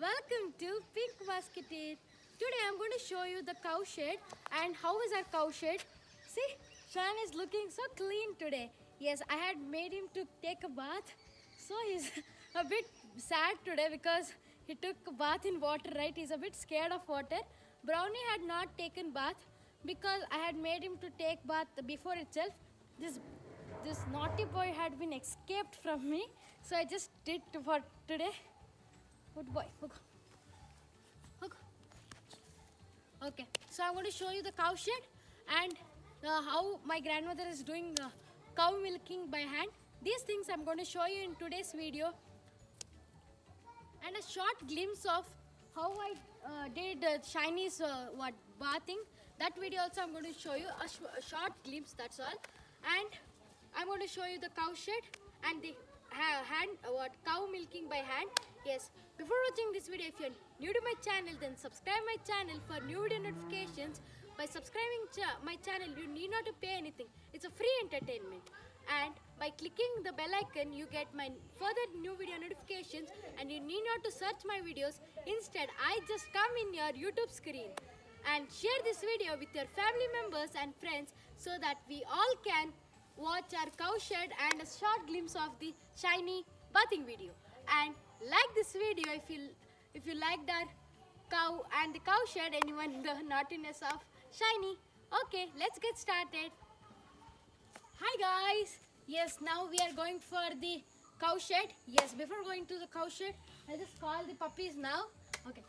Welcome to Pink Musketeer. Today I'm going to show you the cow shed and how is our cow shed. See, Shan is looking so clean today. Yes, I had made him to take a bath. So he's a bit sad today because he took a bath in water, right? He's a bit scared of water. Brownie had not taken bath because I had made him to take bath before itself. This this naughty boy had been escaped from me, so I just did for today. Good boy. Hook. Hook. Okay, so I'm going to show you the cow shed and uh, how my grandmother is doing uh, cow milking by hand. These things I'm going to show you in today's video and a short glimpse of how I uh, did uh, Shiny's uh, what bathing. That video also I'm going to show you a, sh- a short glimpse. That's all. And I'm going to show you the cow shed and the ha- hand what cow milking by hand. Yes. Before watching this video, if you're new to my channel, then subscribe my channel for new video notifications. By subscribing cha- my channel, you need not to pay anything. It's a free entertainment. And by clicking the bell icon, you get my further new video notifications and you need not to search my videos. Instead, I just come in your YouTube screen and share this video with your family members and friends so that we all can watch our cow shed and a short glimpse of the shiny bathing video. And like this video if you if you liked our cow and the cow shed even the naughtiness of shiny. Okay, let's get started. Hi guys. Yes, now we are going for the cow shed. Yes, before going to the cow shed, I just call the puppies now. Okay.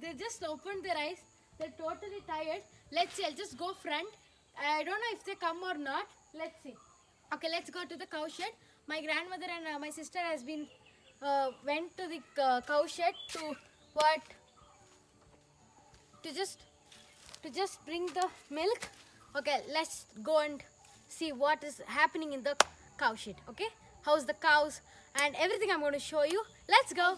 They just opened their eyes. They're totally tired. Let's see. I'll just go front. I don't know if they come or not. Let's see. Okay, let's go to the cow shed. My grandmother and uh, my sister has been uh, went to the uh, cow shed to what? To just to just bring the milk. Okay, let's go and see what is happening in the cow shed. Okay, how's the cows and everything I'm going to show you. Let's go.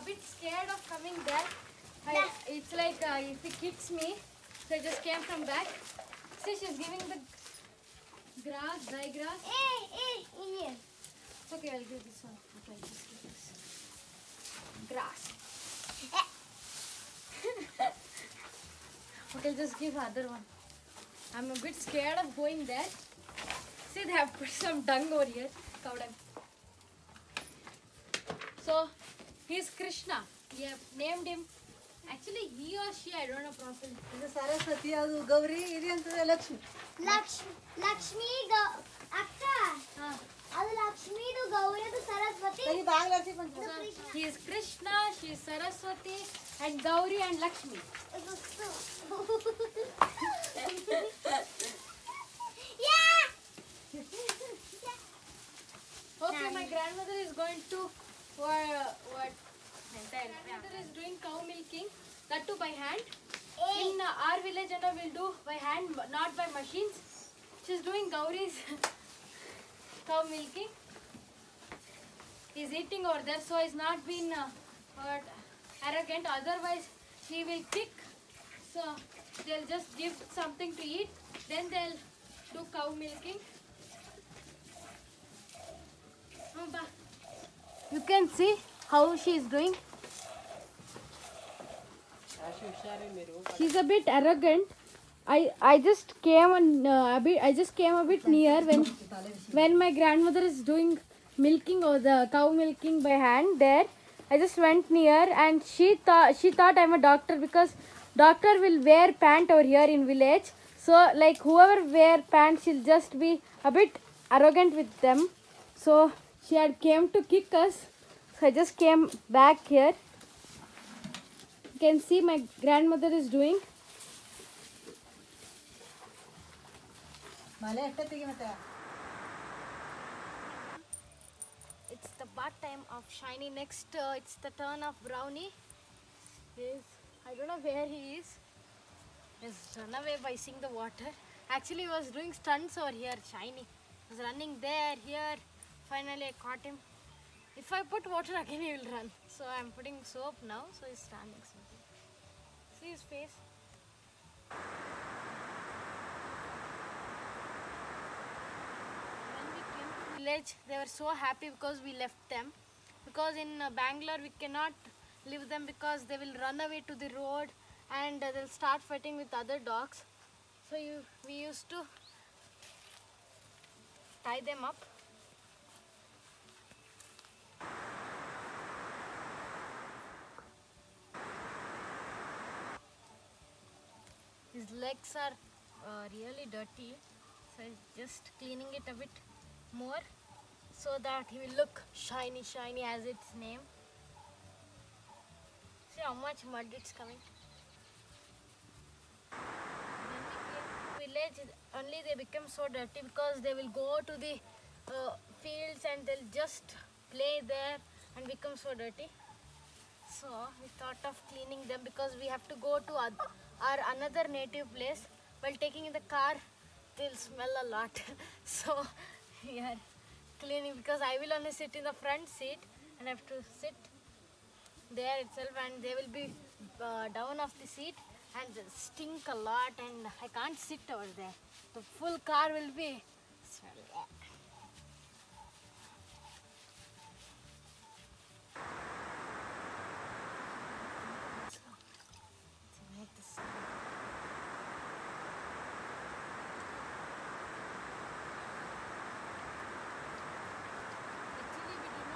a bit scared of coming back. I, it's like uh, if it kicks me, so I just came from back. See, she's giving the grass, dry grass. Hey, hey, in here. It's okay, I'll give this one. Okay, just give this. Grass. okay, just give other one. I'm a bit scared of going there. See, they have put some dung over here. Cow dung. So, he's Krishna. We have named him. Actually, he or she, I don't know properly. ಇದು ಸರಸ್ವತಿ ಅದು ಗೌರಿ ಇದು ಎಂತದ ಲಕ್ಷ್ಮಿ ಲಕ್ಷ್ಮಿ ಲಕ್ಷ್ಮಿ ಗೌ ಅಕ್ಕ Ah. ಅದು ಲಕ್ಷ್ಮಿದು ಗೌರಿದು ಸರಸ್ವತಿ ಸರಿ ಬಾಗ್ಲಾಸಿ ಪಂಚ So, he is Krishna, she is Saraswati, and Gauri and Lakshmi. ಇದು ಸು- ಯಾ! Okay, my Nice. grandmother is going to what? what my grandmother is doing cow milking, that too by hand. ಏ, In uh, our village, and we'll do by hand, not by machines. She's doing Gauri's cow milking. He's eating over there, so he's not been uh, what, arrogant. Otherwise, he will kick. So they'll just give something to eat. Then they'll do cow milking. Oh. You can see how she is doing. She's a bit arrogant. I I just came and uh, a bit. I just came a bit near when when my grandmother is doing milking or the cow milking by hand. There, I just went near and she thought she thought I'm a doctor because doctor will wear pant over here in village. So like whoever wear pants, she'll just be a bit arrogant with them. So she had came to kick us. So I just came back here. You can see my grandmother is doing. it's the bath time of Shiny. Next uh, it's the turn of Brownie. Is I don't know where he is. He's run away by seeing the water. Actually he was doing stunts over here Shiny. He's was running there here. Finally, I caught him. If I put water again, he will run. So I'm putting soap now, so he's standing. So. See his face? When we came to village, they were so happy because we left them. Because in uh, Bangalore, we cannot leave them because they will run away to the road and uh, they'll start fighting with other dogs. So you, we used to tie them up. His legs are uh, really dirty, so just cleaning it a bit more so that he will look shiny, shiny as its name. See how much mud it's coming. We village, only they become so dirty because they will go to the uh, fields and they'll just play there and become so dirty. So we thought of cleaning them because we have to go to our another native place. While taking in the car, they'll smell a lot. so we are cleaning because I will only sit in the front seat and have to sit there itself and they will be uh, down of the seat and stink a lot and I can't sit over there. The full car will be smell. to make the sound. Actually, we did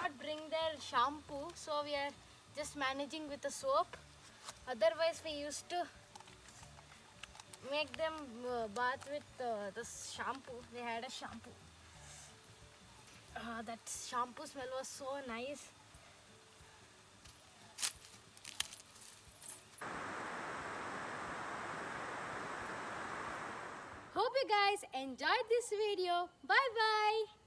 shampoo, so we are just managing with the soap. Otherwise, we used to make them uh, bath with uh, the shampoo. They had a shampoo. Uh, that shampoo smell was so nice. Hope you guys enjoyed this video. Bye bye.